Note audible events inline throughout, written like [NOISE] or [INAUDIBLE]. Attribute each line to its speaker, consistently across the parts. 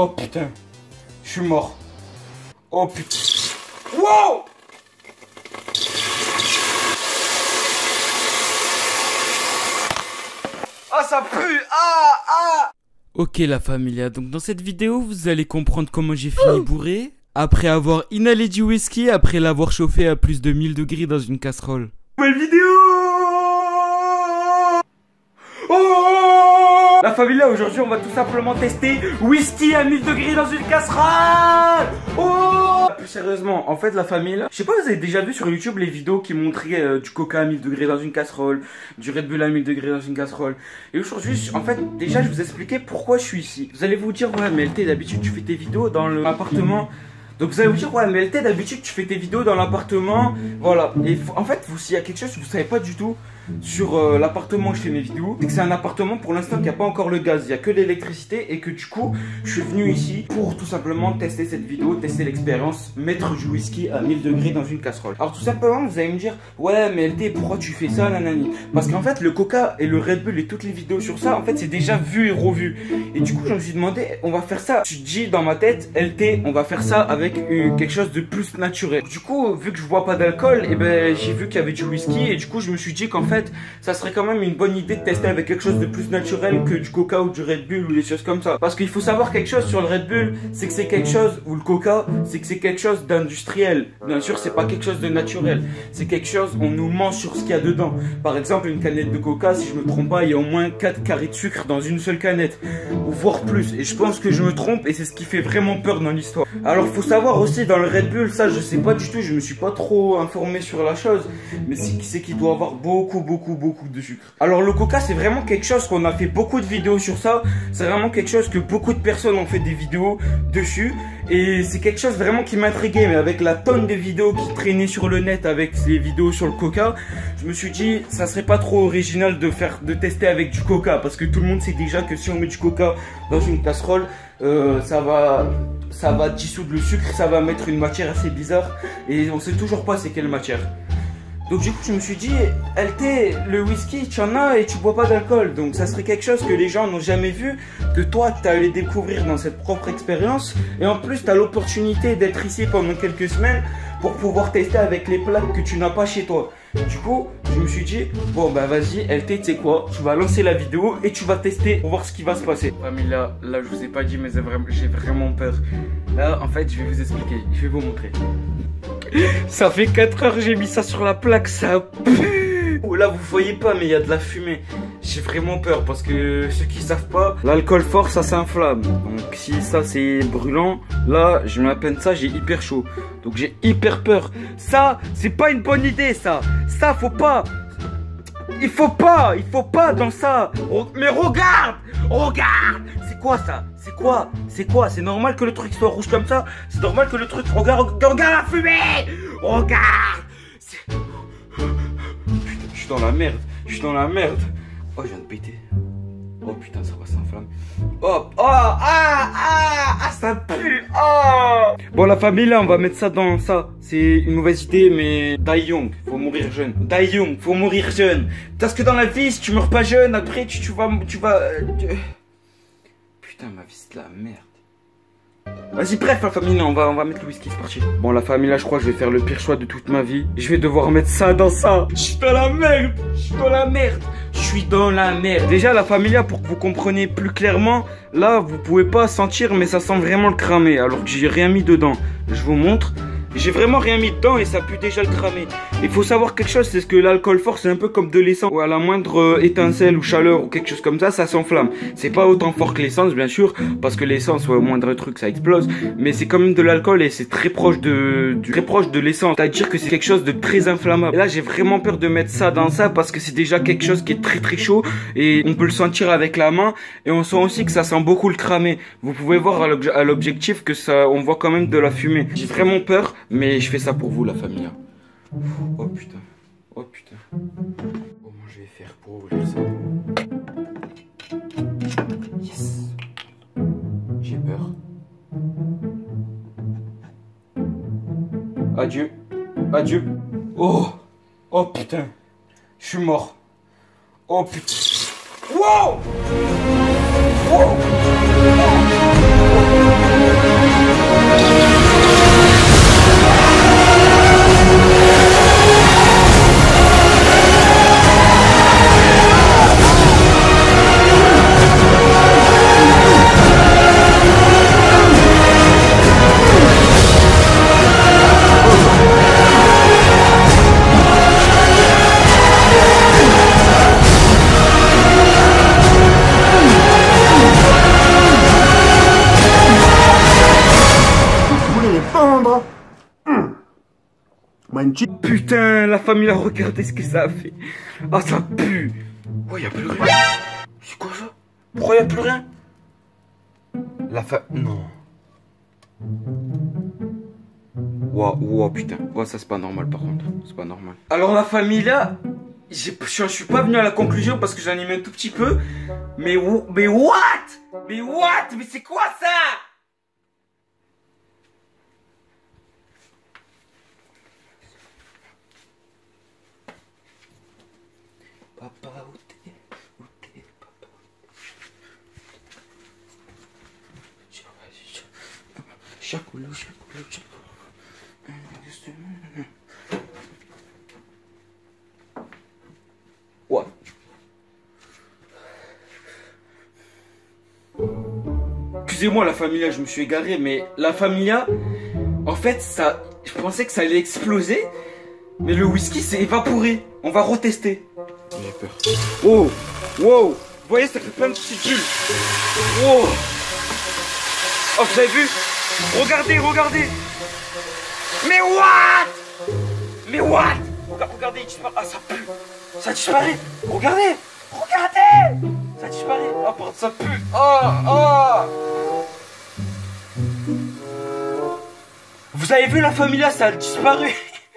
Speaker 1: Oh putain, je suis mort. Oh putain. Wow! Ah ça pue. Ah Ah.
Speaker 2: Ok la familia, donc dans cette vidéo vous allez comprendre comment j'ai fini bourré. Après avoir inhalé du whisky après l'avoir chauffé à plus de 1000 degrés dans une casserole.
Speaker 1: Nouvelle vidéo La familia, aujourd'hui on va tout simplement tester whisky à 1000 degrés dans une casserole Oh Plus sérieusement, en fait la famille, je sais pas, vous avez déjà vu sur YouTube les vidéos qui montraient euh, du coca à 1000 degrés dans une casserole, du Red Bull à 1000 degrés dans une casserole. Et aujourd'hui, en fait, déjà je vous expliquais pourquoi je suis ici. Vous allez vous dire, ouais mais LT, d'habitude tu fais tes vidéos dans l'appartement... Donc vous allez vous dire, ouais, mais LT, d'habitude, tu fais tes vidéos dans l'appartement. Voilà. Et en fait, vous, s'il y a quelque chose vous savez pas du tout, sur euh, l'appartement où je fais mes vidéos, c'est que c'est un appartement pour l'instant qui n'a pas encore le gaz, il n'y a que l'électricité et que du coup, je suis venu ici pour tout simplement tester cette vidéo, tester l'expérience, mettre du whisky à 1000 degrés dans une casserole. Alors tout simplement, vous allez me dire, ouais mais LT, pourquoi tu fais ça, nanani? Parce qu'en fait, le Coca et le Red Bull et toutes les vidéos sur ça, en fait, c'est déjà vu et revu. Et du coup, je me suis demandé, on va faire ça. Je dis dans ma tête, LT, on va faire ça avec quelque chose de plus naturel. Du coup, vu que je bois pas d'alcool, et eh ben j'ai vu qu'il y avait du whisky et du coup, je me suis dit qu'en fait, ça serait quand même une bonne idée de tester avec quelque chose de plus naturel que du coca ou du Red Bull ou des choses comme ça. Parce qu'il faut savoir quelque chose sur le Red Bull, c'est que c'est quelque chose, ou le coca, c'est que c'est quelque chose d'industriel. Bien sûr, c'est pas quelque chose de naturel. C'est quelque chose, on nous ment sur ce qu'il y a dedans. Par exemple, une canette de coca, si je me trompe pas, il y a au moins 4 carrés de sucre dans une seule canette. Ou voire plus. Et je pense que je me trompe et c'est ce qui fait vraiment peur dans l'histoire. Alors, faut savoir aussi dans le Red Bull, ça je sais pas du tout, je me suis pas trop informé sur la chose. Mais c'est qu'il doit avoir beaucoup, beaucoup, beaucoup de sucre. Alors le coca c'est vraiment quelque chose qu'on a fait beaucoup de vidéos sur ça. C'est vraiment quelque chose que beaucoup de personnes ont fait des vidéos dessus. Et c'est quelque chose vraiment qui m'intriguait. Mais avec la tonne de vidéos qui traînaient sur le net avec les vidéos sur le coca, je me suis dit ça serait pas trop original de faire de tester avec du coca. Parce que tout le monde sait déjà que si on met du coca dans une casserole, euh, ça va ça va dissoudre le sucre, ça va mettre une matière assez bizarre et on sait toujours pas c'est quelle matière. Donc du coup je me suis dit, LT, le whisky tu en as et tu bois pas d'alcool. Donc ça serait quelque chose que les gens n'ont jamais vu, que toi tu allais découvrir dans cette propre expérience. Et en plus tu as l'opportunité d'être ici pendant quelques semaines pour pouvoir tester avec les plats que tu n'as pas chez toi. Du coup, je me suis dit, bon bah vas-y, LT, tu sais quoi, tu vas lancer la vidéo et tu vas tester pour voir ce qui va se passer. Famille, là, là je vous ai pas dit, mais j'ai vraiment peur. Là, en fait, je vais vous expliquer, je vais vous montrer. Ça fait 4 heures j'ai mis ça sur la plaque, ça pue. Oh, Là vous voyez pas mais il y a de la fumée. J'ai vraiment peur parce que ceux qui savent pas L'alcool fort ça s'inflamme. Donc si ça c'est brûlant Là je mets à peine ça j'ai hyper chaud. Donc j'ai hyper peur. Ça c'est pas une bonne idée ça. Ça faut pas il faut pas, il faut pas dans ça. Mais regarde, regarde. C'est quoi ça? C'est quoi? C'est quoi? C'est normal que le truc soit rouge comme ça? C'est normal que le truc... Regarde, regarde la fumée Regarde Putain, je suis dans la merde. Je suis dans la merde. Oh, je viens de péter. Oh putain, ça va s'enflammer. Oh, oh, ah, ah, Bon, la famille, là, on va mettre ça dans ça. C'est une mauvaise idée, mais die young, faut mourir jeune. Die young, faut mourir jeune. Parce que dans la vie, si tu meurs pas jeune, après, tu, tu vas, tu vas. Euh, Putain, ma vie, c'est de la merde. Vas-y, bref, la famille, on va, on va mettre le whisky, c'est parti. Bon, la famille, là, je crois que je vais faire le pire choix de toute ma vie. Je vais devoir mettre ça dans ça. Je suis dans la merde. Je suis dans la merde. Suis dans la merde. Déjà, la familia, pour que vous compreniez plus clairement, là, vous pouvez pas sentir, mais ça sent vraiment le cramer, alors que j'ai rien mis dedans. Je vous montre. J'ai vraiment rien mis dedans et ça pue déjà le cramer. Il faut savoir quelque chose, c'est que l'alcool fort c'est un peu comme de l'essence. À la moindre euh, étincelle ou chaleur ou quelque chose comme ça, ça s'enflamme. C'est pas autant fort que l'essence bien sûr, parce que l'essence, ouais, au moindre truc ça explose. Mais c'est quand même de l'alcool et c'est très proche de, très proche de l'essence. C'est-à-dire que c'est quelque chose de très inflammable. Et là j'ai vraiment peur de mettre ça dans ça parce que c'est déjà quelque chose qui est très très chaud et on peut le sentir avec la main et on sent aussi que ça sent beaucoup le cramer. Vous pouvez voir à l'objectif que ça, on voit quand même de la fumée. J'ai vraiment peur mais je fais ça pour vous, la famille. Oh putain. Oh putain. Comment je vais faire pour ouvrir ça Yes. J'ai peur. Adieu. Adieu. Oh. Oh putain. Je suis mort. Oh putain. Wow. Wow. Putain, la famille a regardé ce que ça a fait. Ah, ça pue. Oh, y a plus rien. C'est quoi ça Pourquoi y a plus rien La fa... Non. Wow, wow, putain. Ouais, ça c'est pas normal par contre. C'est pas normal. Alors la famille là, je suis pas venu à la conclusion parce que mis un tout petit peu. Mais, mais what? Mais what? Mais c'est quoi ça? Chacoulou, chacoulou, chacoulou. Ouais. Excusez-moi la familia, je me suis égaré, mais la familia, en fait, ça, je pensais que ça allait exploser, mais le whisky s'est évaporé. On va retester. J'ai peur. Oh, wow, vous voyez, ça fait plein de petites bulles. Wow. Oh, vous avez vu? Regardez, regardez. Mais what? Mais what? Regardez, il disparaît. Ah, ça pue. Ça disparaît. Regardez. Regardez. Ça disparaît. Oh, pardon, ça pue. Oh, oh. Vous avez vu la familia, ça a disparu.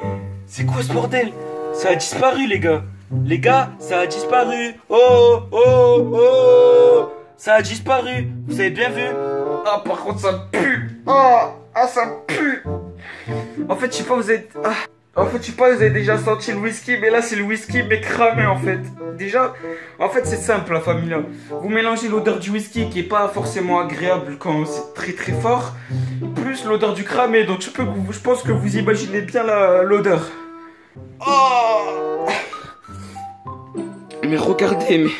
Speaker 1: [LAUGHS] C'est quoi ce bordel? Ça a disparu, les gars. Les gars, ça a disparu. Oh, oh, oh. Ça a disparu. Vous avez bien vu? Ah, par contre, ça pue. Oh, ah, ça pue. En fait, je sais pas, vous êtes. Ah. En fait, je sais pas, vous avez déjà senti le whisky, mais là, c'est le whisky, mais cramé en fait. Déjà, en fait, c'est simple, la famille. Vous mélangez l'odeur du whisky qui est pas forcément agréable quand c'est très très fort, plus l'odeur du cramé. Donc, je, pense que vous imaginez bien l'odeur. Oh Mais regardez, mais.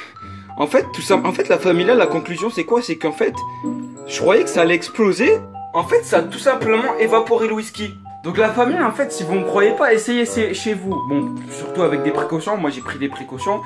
Speaker 1: En fait, tout ça, en fait, la famille la conclusion, c'est quoi? C'est qu'en fait, je croyais que ça allait exploser. En fait, ça a tout simplement évaporé le whisky. Donc la famille, en fait, si vous ne croyez pas, essayez chez vous. Bon, surtout avec des précautions. Moi, j'ai pris des précautions.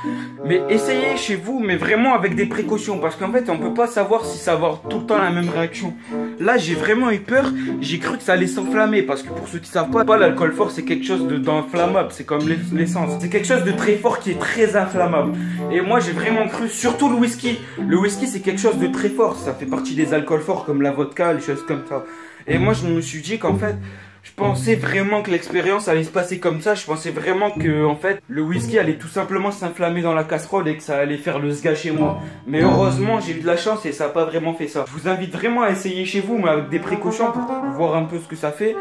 Speaker 1: Mais essayez chez vous, mais vraiment avec des précautions. Parce qu'en fait, on peut pas savoir si ça va avoir tout le temps la même réaction. Là, j'ai vraiment eu peur. J'ai cru que ça allait s'enflammer. Parce que pour ceux qui savent pas, pas l'alcool fort, c'est quelque chose d'inflammable. C'est comme l'essence. C'est quelque chose de très fort qui est très inflammable. Et moi, j'ai vraiment cru, surtout le whisky. Le whisky, c'est quelque chose de très fort. Ça fait partie des alcools forts comme la vodka, les choses comme ça. Et moi, je me suis dit qu'en fait, je pensais vraiment que l'expérience allait se passer comme ça. Je pensais vraiment que, en fait, le whisky allait tout simplement s'inflammer dans la casserole et que ça allait faire le sga chez moi. Mais heureusement, j'ai eu de la chance et ça n'a pas vraiment fait ça. Je vous invite vraiment à essayer chez vous, mais avec des précautions pour voir un peu ce que ça fait.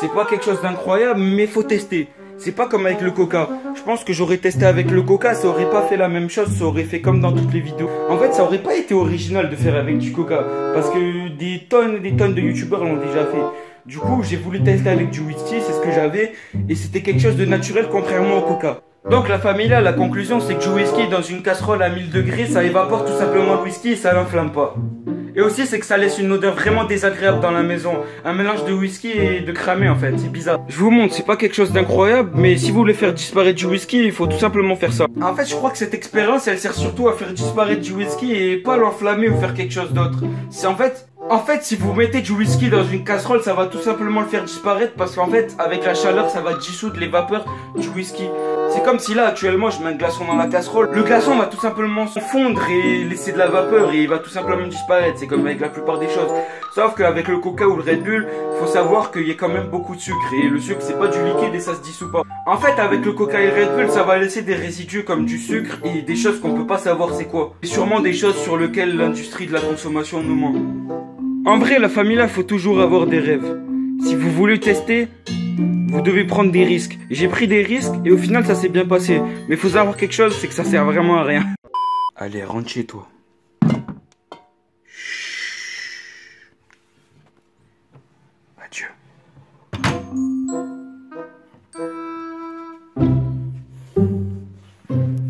Speaker 1: C'est pas quelque chose d'incroyable, mais faut tester. C'est pas comme avec le coca. Je pense que j'aurais testé avec le coca, ça aurait pas fait la même chose, ça aurait fait comme dans toutes les vidéos. En fait, ça aurait pas été original de faire avec du coca. Parce que des tonnes et des tonnes de youtubeurs l'ont déjà fait. Du coup, j'ai voulu tester avec du whisky, c'est ce que j'avais, et c'était quelque chose de naturel contrairement au coca. Donc la famille là, la conclusion c'est que du whisky dans une casserole à 1000 degrés, ça évapore tout simplement le whisky et ça l'enflamme pas. Et aussi c'est que ça laisse une odeur vraiment désagréable dans la maison. Un mélange de whisky et de cramé en fait, c'est bizarre. Je vous montre, c'est pas quelque chose d'incroyable, mais si vous voulez faire disparaître du whisky, il faut tout simplement faire ça. En fait je crois que cette expérience elle sert surtout à faire disparaître du whisky et pas l'enflammer ou faire quelque chose d'autre. C'est en fait en fait, si vous mettez du whisky dans une casserole, ça va tout simplement le faire disparaître parce qu'en fait, avec la chaleur, ça va dissoudre les vapeurs du whisky. C'est comme si là, actuellement, je mets un glaçon dans la casserole. Le glaçon va tout simplement se fondre et laisser de la vapeur et il va tout simplement disparaître. C'est comme avec la plupart des choses. Sauf qu'avec le coca ou le Red Bull, faut savoir qu'il y a quand même beaucoup de sucre. Et le sucre, c'est pas du liquide et ça se dissout pas. En fait, avec le coca et le Red Bull, ça va laisser des résidus comme du sucre et des choses qu'on peut pas savoir c'est quoi. Et sûrement des choses sur lesquelles l'industrie de la consommation nous ment. En vrai, la famille là, faut toujours avoir des rêves. Si vous voulez tester, vous devez prendre des risques. J'ai pris des risques et au final, ça s'est bien passé. Mais faut savoir quelque chose, c'est que ça sert vraiment à rien. Allez, rentre chez toi.